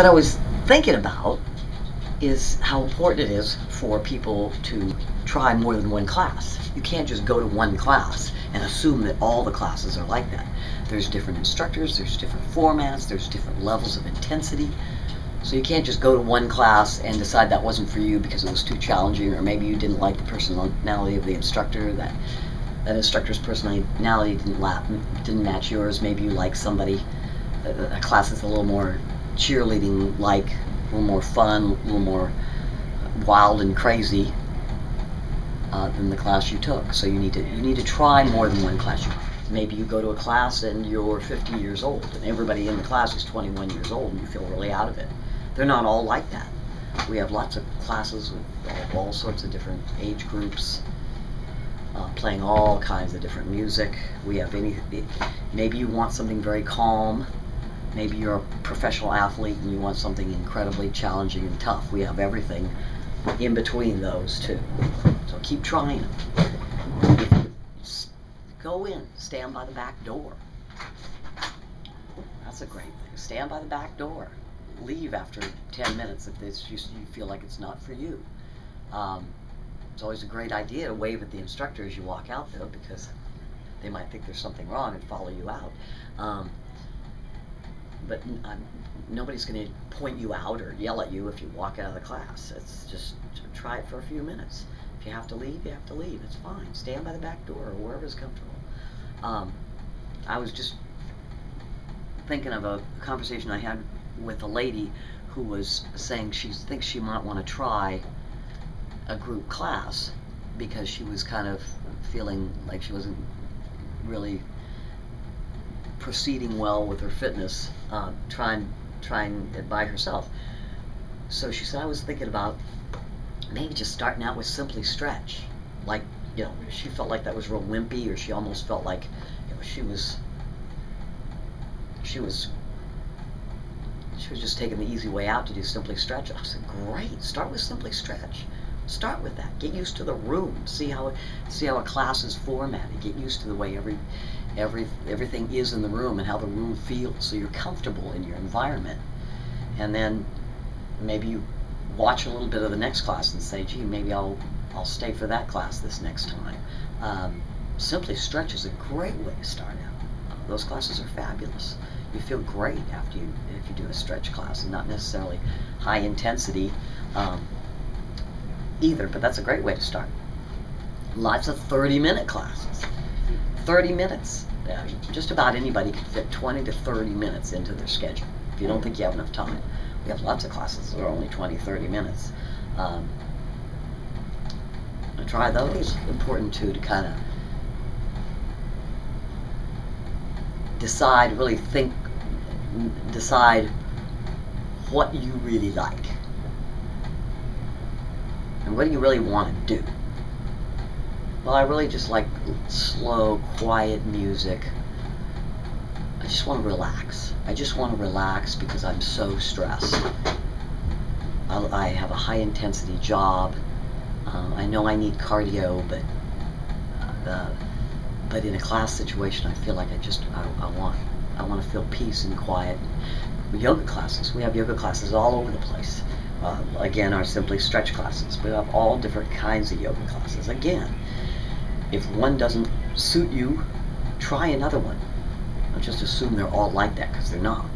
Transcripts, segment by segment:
what I was thinking about is how important it is for people to try more than one class. You can't just go to one class and assume that all the classes are like that. There's different instructors, there's different formats, there's different levels of intensity. So you can't just go to one class and decide that wasn't for you because it was too challenging or maybe you didn't like the personality of the instructor, that that instructor's personality didn't, lap, didn't match yours. Maybe you like somebody, a, class that's a little more cheerleading like, a little more fun, a little more wild and crazy uh, than the class you took. So you need to you need to try more than one class. Maybe you go to a class and you're 50 years old, and everybody in the class is 21 years old, and you feel really out of it. They're not all like that. We have lots of classes with all, sorts of different age groups, uh, playing all kinds of different music. We have any. Maybe you want something very calm. Maybe you're a professional athlete and you want something incredibly challenging and tough. We have everything in between those two. So keep trying. Go in, stand by the back door. That's a great thing. Stand by the back door. Leave after 10 minutes if it's just, you feel like it's not for you. Um, it's always a great idea to wave at the instructor as you walk out, though, because they might think there's something wrong and follow you out. Um, but uh, nobody's going to point you out or yell at you if you walk out of the class. It's just try it for a few minutes. If you have to leave, you have to leave. It's fine. Stand by the back door or wherever's comfortable. Um, I was just thinking of a conversation I had with a lady who was saying she thinks she might want to try a group class because she was kind of feeling like she wasn't really proceeding well with her fitness, uh, trying trying it by herself. So she said, I was thinking about maybe just starting out with simply stretch. Like, you know, she felt like that was real wimpy, or she almost felt like you know, she was she was she was just taking the easy way out to do simply stretch. I said, great, start with simply stretch. Start with that. Get used to the room. See how see how a class is formatted. Get used to the way every every everything is in the room and how the room feels so you're comfortable in your environment and then maybe you watch a little bit of the next class and say gee maybe I'll I'll stay for that class this next time um, simply stretch is a great way to start out those classes are fabulous you feel great after you if you do a stretch class and not necessarily high intensity um, either but that's a great way to start lots of 30 minute classes 30 minutes. Yeah, just about anybody can fit 20 to 30 minutes into their schedule if you don't think you have enough time. We have lots of classes that are only 20, 30 minutes. Um, try those. Important too to kind of decide, really think, decide what you really like. And what do you really want to do? Well, I really just like slow, quiet music. I just want to relax. I just want to relax because I'm so stressed. I, have a high intensity job. Um, I know I need cardio, but uh, but in a class situation, I feel like I just I, I want I want to feel peace and quiet. Yoga classes. We have yoga classes all over the place. Uh, again, are simply stretch classes. We have all different kinds of yoga classes. Again, if one doesn't suit you, try another one. Don't just assume they're all like that because they're not.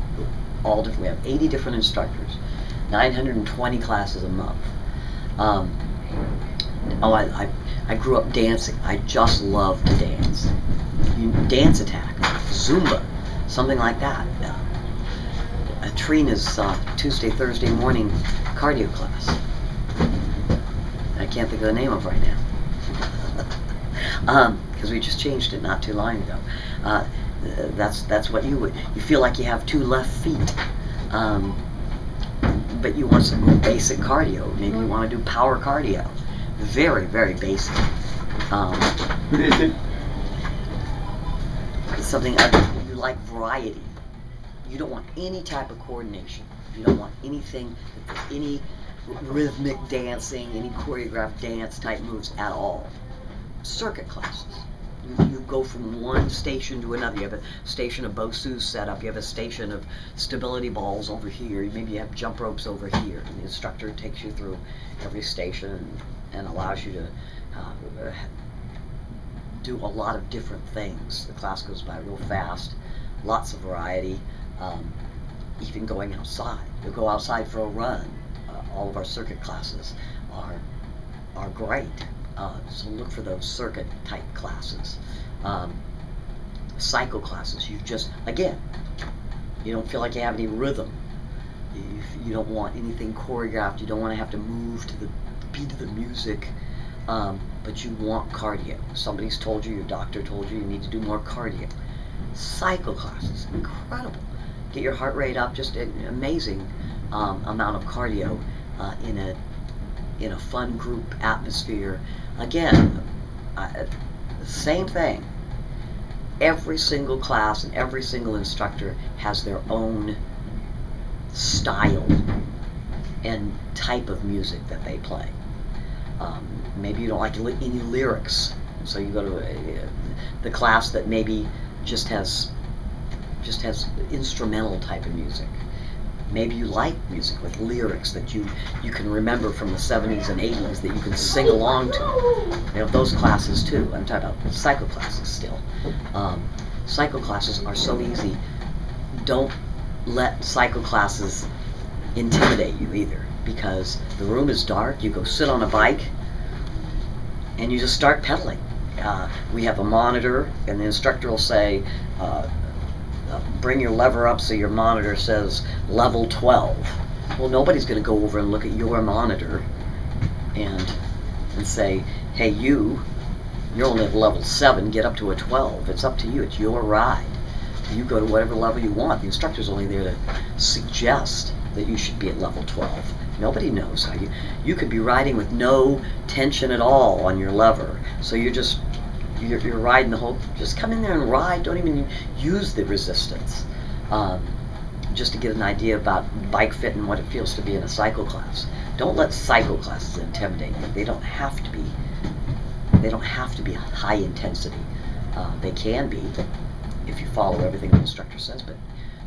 All different. We have 80 different instructors, 920 classes a month. Um, oh, I, I, I grew up dancing. I just love to dance. Dance attack, Zumba, something like that. Trina's uh, Tuesday, Thursday morning cardio class. I can't think of the name of right now because um, we just changed it not too long ago. Uh, that's that's what you would. You feel like you have two left feet, um, but you want some basic cardio. Maybe you want to do power cardio. Very very basic. Um, something other. You like variety. You don't want any type of coordination. You don't want anything, any rhythmic dancing, any choreographed dance type moves at all circuit classes. You, you go from one station to another. You have a station of Bosu set up. You have a station of stability balls over here. Maybe you have jump ropes over here. And the instructor takes you through every station and, and allows you to uh, do a lot of different things. The class goes by real fast. Lots of variety. Um, even going outside. You'll go outside for a run. Uh, all of our circuit classes are are great. Uh, so look for those circuit type classes. Um, cycle classes, you just, again, you don't feel like you have any rhythm. You, you don't want anything choreographed. You don't want to have to move to the beat of the music. Um, but you want cardio. Somebody's told you, your doctor told you, you need to do more cardio. Cycle classes, incredible. Get your heart rate up, just an amazing um, amount of cardio uh, in a in a fun group atmosphere. Again, uh, same thing. Every single class and every single instructor has their own style and type of music that they play. Um, maybe you don't like any lyrics, so you go to a, the class that maybe just has just has instrumental type of music maybe you like music with lyrics that you you can remember from the 70s and 80s that you can sing along to. You know those classes too. I'm talking about cycle classes still. Um, cycle classes are so easy. Don't let cycle classes intimidate you either because the room is dark. You go sit on a bike and you just start pedaling. Uh, we have a monitor, and the instructor will say. Uh, bring your lever up so your monitor says level 12. Well, nobody's going to go over and look at your monitor and and say, hey, you, you're only at level 7, get up to a 12. It's up to you. It's your ride. You go to whatever level you want. The instructor's only there to suggest that you should be at level 12. Nobody knows how you. You could be riding with no tension at all on your lever. So you're just you're, you're riding the whole, just come in there and ride. Don't even use the resistance. Um, just to get an idea about bike fit and what it feels to be in a cycle class. Don't let cycle classes intimidate you. They don't have to be. They don't have to be high intensity. Uh, they can be if you follow everything the instructor says, but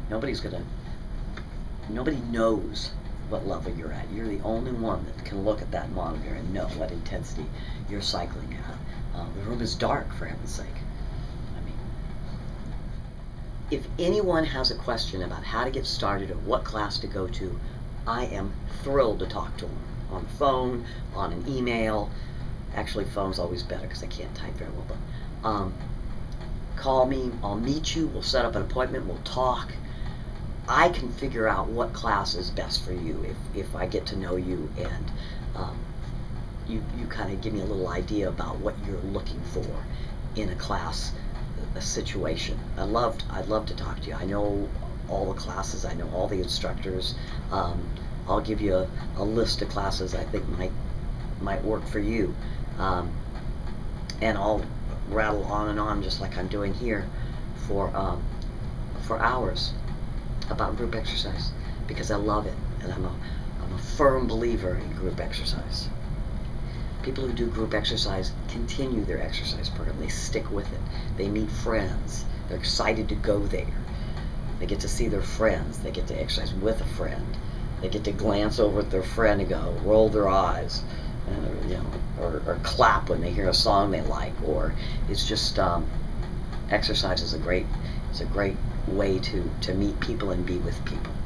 nobody's gonna. Nobody knows what level you're at. You're the only one that can look at that monitor and know what intensity you're cycling at. Um, the room is dark, for heaven's sake. I mean, if anyone has a question about how to get started or what class to go to, I am thrilled to talk to them on the phone, on an email. Actually, phone's always better because I can't type very well. But um, call me. I'll meet you. We'll set up an appointment. We'll talk. I can figure out what class is best for you if, if I get to know you and um, you, you kind of give me a little idea about what you're looking for in a class a situation. I loved I'd love to talk to you. I know all the classes, I know all the instructors. Um, I'll give you a, a, list of classes I think might might work for you. Um, and I'll rattle on and on just like I'm doing here for um, for hours about group exercise because I love it and I'm a I'm a firm believer in group exercise people who do group exercise continue their exercise program. They stick with it. They meet friends. They're excited to go there. They get to see their friends. They get to exercise with a friend. They get to glance over at their friend and go, roll their eyes, and, you know, or, or clap when they hear a song they like. Or it's just um, exercise is a great, it's a great way to to meet people and be with people.